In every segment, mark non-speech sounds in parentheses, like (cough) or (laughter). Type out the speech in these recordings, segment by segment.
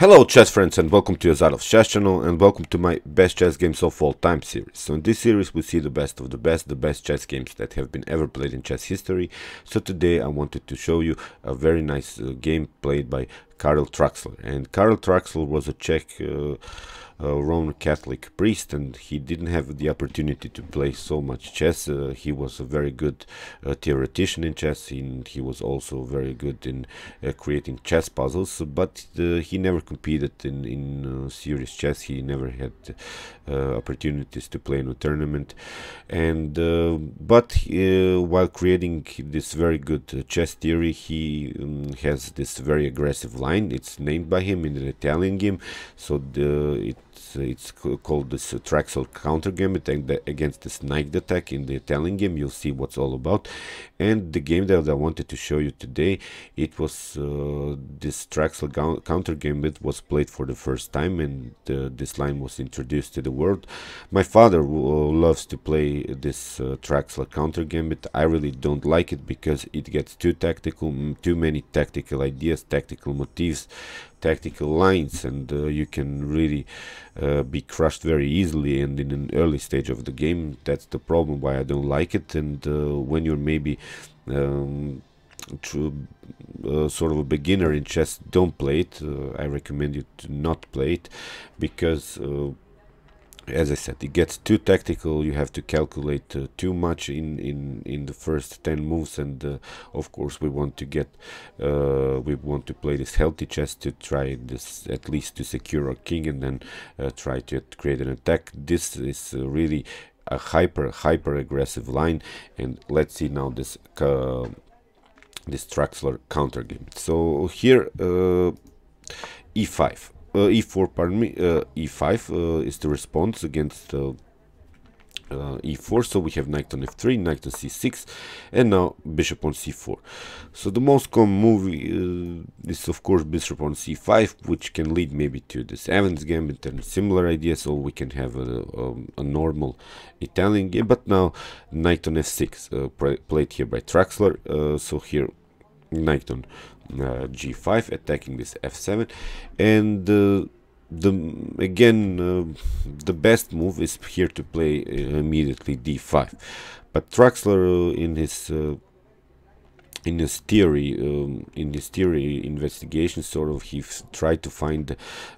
Hello chess friends and welcome to Jozarov's chess channel and welcome to my best chess games of all time series. So in this series we see the best of the best, the best chess games that have been ever played in chess history. So today I wanted to show you a very nice uh, game played by Karel Traxler. And Karel Traxler was a Czech uh, uh, Roman Catholic priest, and he didn't have the opportunity to play so much chess. Uh, he was a very good uh, theoretician in chess, and he was also very good in uh, creating chess puzzles. But uh, he never competed in in uh, serious chess. He never had opportunities to play in a tournament, and but while creating this very good chess theory, he um, has this very aggressive line. It's named by him in the Italian game, so the, it it's called this uh, Traxler counter game against this knight attack in the Italian game. You'll see what's all about. And the game that I wanted to show you today, it was uh, this Traxler counter game that was played for the first time, and uh, this line was introduced to the world. My father uh, loves to play this uh, Traxler counter gambit. I really don't like it because it gets too tactical, too many tactical ideas, tactical motifs tactical lines and uh, you can really uh, be crushed very easily and in an early stage of the game. That's the problem why I don't like it. And uh, when you're maybe um, uh, sort of a beginner in chess don't play it. Uh, I recommend you to not play it because uh, as I said, it gets too tactical. You have to calculate uh, too much in, in, in the first 10 moves. And uh, of course, we want to get, uh, we want to play this healthy chess to try this at least to secure our king and then uh, try to create an attack. This is uh, really a hyper, hyper aggressive line. And let's see now this, this Traxler counter game. So here, e5 uh, e4 pardon me uh, e5 uh, is the response against uh, e4 so we have knight on f3 knight on c6 and now bishop on c4 so the most common move uh, is of course bishop on c5 which can lead maybe to this Evans gambit and similar ideas so we can have a, a, a normal Italian game. But now knight on f6 uh, played here by Traxler so here knight on uh, g5 attacking this f7 and uh, the again uh, the best move is here to play uh, immediately d5 but Traxler uh, in his uh, in his theory um, in his theory investigation sort of he tried to find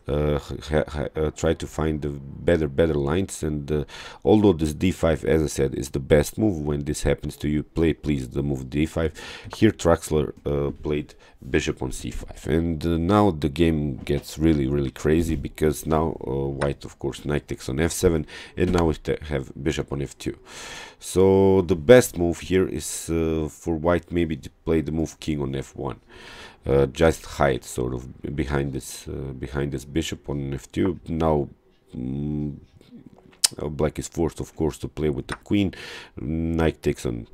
uh, uh, tried to find the better better lines. And uh, although this d5 as I said is the best move when this happens to you play please the move d5 here Traxler uh, played bishop on c5 and uh, now the game gets really really crazy because now uh, white of course knight takes on f7 and now we have bishop on f2 so the best move here is for white maybe play the move king on f1 uh, just hide sort of behind this uh, behind this bishop on f2 now mm, black is forced of course to play with the queen. Knight takes on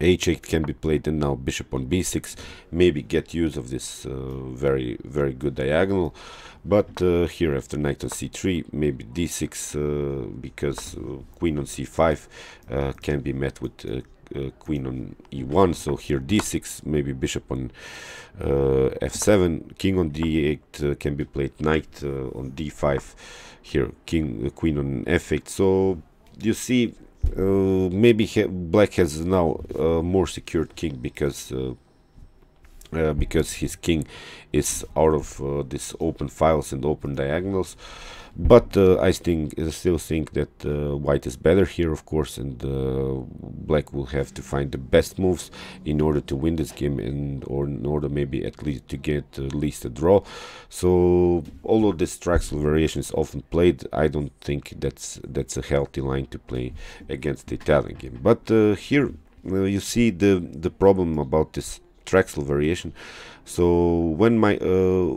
h8 can be played and now bishop on b6 maybe get use of this uh, very very good diagonal. But uh, here after knight on c3 maybe d6 uh, because uh, queen on c5 uh, can be met with uh, queen on e1 so here d6 maybe bishop on f7 king on d8 can be played knight on d5 here king queen on f8 so you see Uh, maybe black has now a more secured king because uh, uh, because his king is out of uh, this open files and open diagonals. But uh, I think I still think that uh, white is better here of course and uh, black will have to find the best moves in order to win this game and or in order maybe at least to get at least a draw. So although this Traxler variation is often played I don't think that's that's a healthy line to play against the Italian game. But here you see the the problem about this Traxler variation. So when my uh,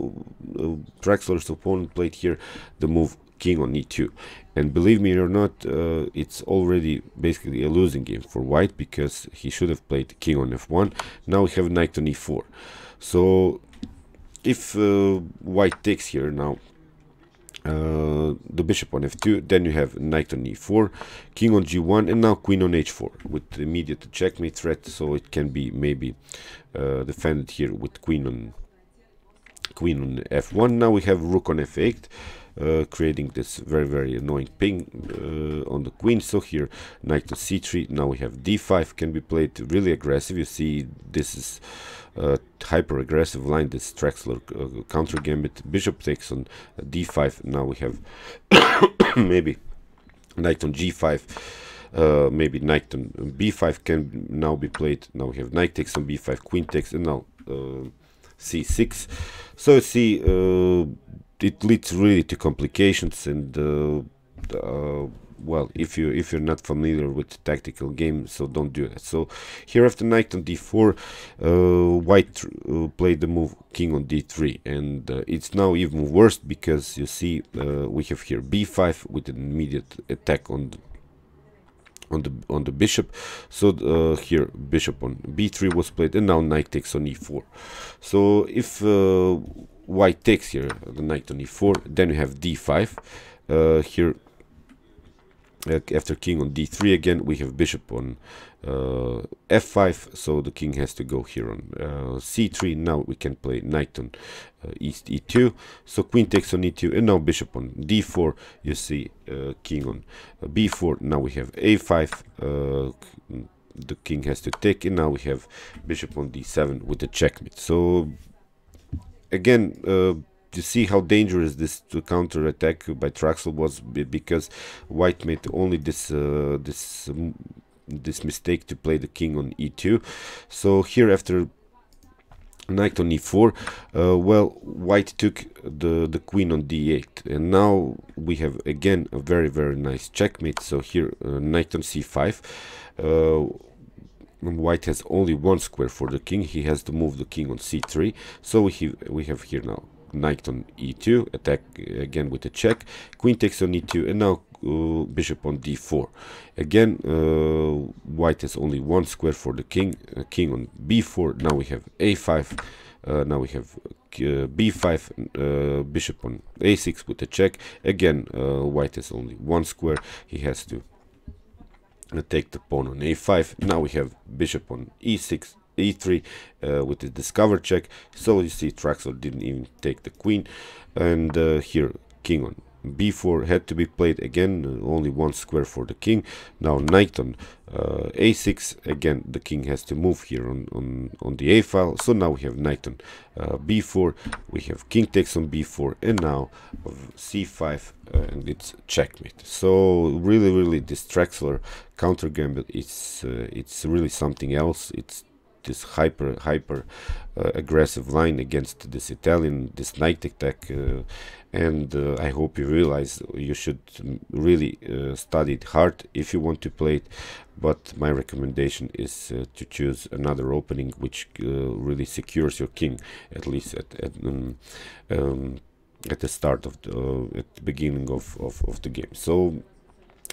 uh, Traxler's opponent played here the move king on e2 and believe me or not uh, it's already basically a losing game for white because he should have played king on f1 now we have knight on e4 so if uh, white takes here now uh, the bishop on f2 then you have knight on e4 king on g1 and now queen on h4 with immediate checkmate threat so it can be maybe uh, defended here with queen on queen on f1 now we have rook on f8 uh, creating this very very annoying pin uh, on the queen. So here knight to c3 now we have d5 can be played really aggressive. You see this is a hyper aggressive line. This Traxler uh, counter gambit. Bishop takes on d5 now we have (coughs) maybe knight on g5 uh, maybe knight on b5 can now be played. Now we have knight takes on b5 queen takes and now uh, c6 so you see uh, it leads really to complications and uh, uh, well if you if you're not familiar with tactical game so don't do that. So here after knight on d4 uh, white uh, played the move king on d3 and uh, it's now even worse because you see uh, we have here b5 with an immediate attack on the on the on the bishop. So uh, here bishop on b3 was played and now knight takes on e4 so if uh, white takes here the knight on e4 then we have d5 uh, here after king on d3 again we have bishop on uh, f5 so the king has to go here on uh, c3 now we can play knight on uh, east e2 so queen takes on e2 and now bishop on d4 you see uh, king on uh, b4 now we have a5 the king has to take and now we have bishop on d7 with the checkmate. So again you see how dangerous this to counter attack by Traxler was because White made only this uh, this um, this mistake to play the king on e2 so here after knight on e4 uh, well white took the the queen on d8 and now we have again a very very nice checkmate. So here uh, knight on c5 white has only one square for the king he has to move the king on c3 so we, we have here now knight on e2 attack again with a check. Queen takes on e2 and now uh, bishop on d4 again uh, white has only one square for the king uh, king on b4 now we have a5 uh, now we have uh, b5 uh, bishop on a6 with a check. Again white has only one square. He has to take the pawn on a5 now we have bishop on e6 e3 uh, with the discover check. So you see Traxler didn't even take the queen. And uh, here king on b4 had to be played again uh, only one square for the king. Now knight on uh, a6 again the king has to move here on on on the a file. So now we have knight on uh, b4 we have king takes on b4 and now c5 uh, and it's checkmate. So really really this Traxler counter gambit it's uh, it's really something else. It's this hyper hyper uh, aggressive line against this Italian this knight attack uh, and uh, I hope you realize you should really uh, study it hard if you want to play it but my recommendation is uh, to choose another opening which uh, really secures your king at least at, at um, um, at the start of the at the beginning of, of, of the game. So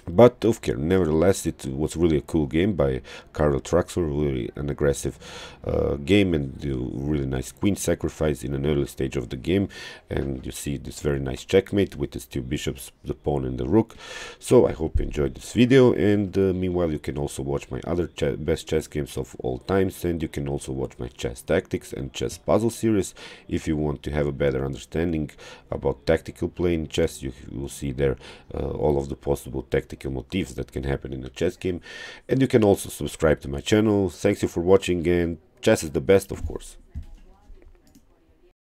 but of course, nevertheless, it was really a cool game by Karel Traxler, really an aggressive uh, game and really nice queen sacrifice in an early stage of the game. And you see this very nice checkmate with his two bishops, the pawn and the rook. So I hope you enjoyed this video. And uh, meanwhile, you can also watch my other ch best chess games of all times. And you can also watch my chess tactics and chess puzzle series. If you want to have a better understanding about tactical playing chess, you will see there uh, all of the possible tactics tactical motifs that can happen in a chess game. And you can also subscribe to my channel. Thanks you for watching and chess is the best of course.